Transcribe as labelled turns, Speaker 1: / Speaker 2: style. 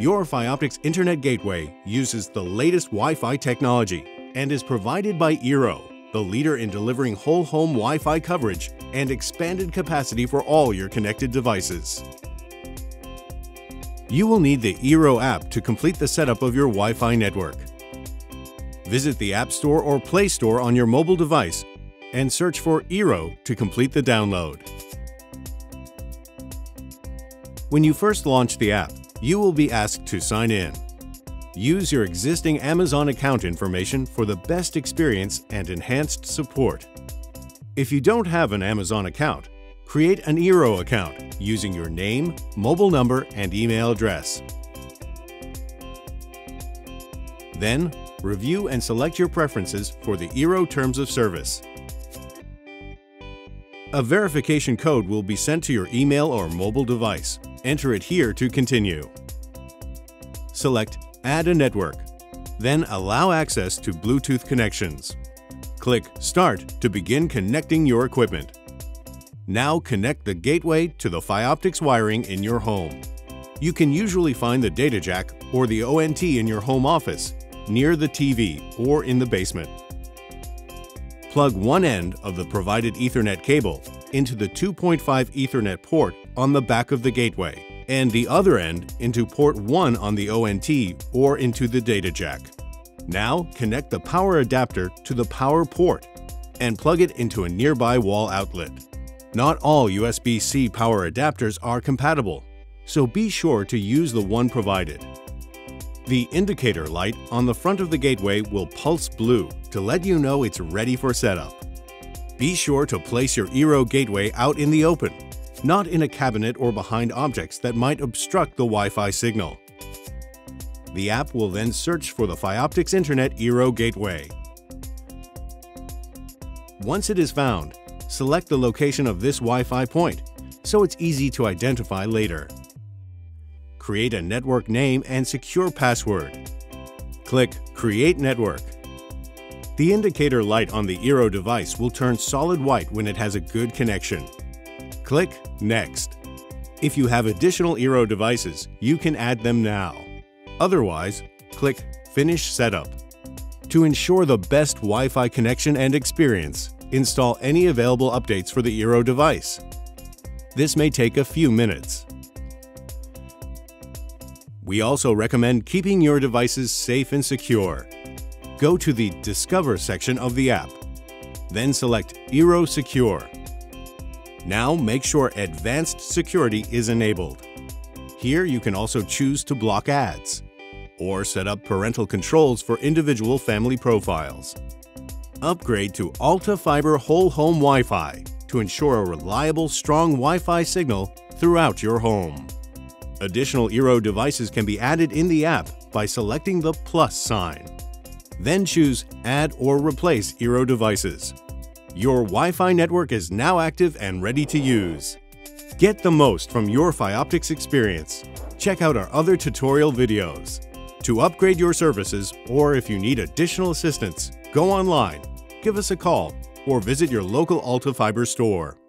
Speaker 1: Your Fioptics Internet Gateway uses the latest Wi-Fi technology and is provided by Eero, the leader in delivering whole home Wi-Fi coverage and expanded capacity for all your connected devices. You will need the Eero app to complete the setup of your Wi-Fi network. Visit the App Store or Play Store on your mobile device and search for Eero to complete the download. When you first launch the app, you will be asked to sign in. Use your existing Amazon account information for the best experience and enhanced support. If you don't have an Amazon account, create an Eero account using your name, mobile number, and email address. Then, review and select your preferences for the Eero Terms of Service. A verification code will be sent to your email or mobile device. Enter it here to continue. Select Add a network, then allow access to Bluetooth connections. Click Start to begin connecting your equipment. Now connect the gateway to the Fioptics wiring in your home. You can usually find the data jack or the ONT in your home office, near the TV, or in the basement. Plug one end of the provided Ethernet cable into the 2.5 Ethernet port on the back of the gateway, and the other end into port 1 on the ONT or into the data jack. Now connect the power adapter to the power port and plug it into a nearby wall outlet. Not all USB-C power adapters are compatible, so be sure to use the one provided. The indicator light on the front of the gateway will pulse blue to let you know it's ready for setup. Be sure to place your Eero gateway out in the open, not in a cabinet or behind objects that might obstruct the Wi-Fi signal. The app will then search for the Fioptics Internet Eero gateway. Once it is found, select the location of this Wi-Fi point so it's easy to identify later. Create a network name and secure password. Click Create Network. The indicator light on the Eero device will turn solid white when it has a good connection. Click Next. If you have additional Eero devices, you can add them now. Otherwise, click Finish Setup. To ensure the best Wi-Fi connection and experience, install any available updates for the Eero device. This may take a few minutes. We also recommend keeping your devices safe and secure. Go to the Discover section of the app. Then select Eero Secure. Now make sure Advanced Security is enabled. Here you can also choose to block ads or set up parental controls for individual family profiles. Upgrade to Alta Fiber Whole Home Wi-Fi to ensure a reliable, strong Wi-Fi signal throughout your home. Additional Eero devices can be added in the app by selecting the plus sign. Then choose Add or Replace Eero devices. Your Wi-Fi network is now active and ready to use. Get the most from your Fioptics experience. Check out our other tutorial videos. To upgrade your services, or if you need additional assistance, go online, give us a call, or visit your local Alta Fiber store.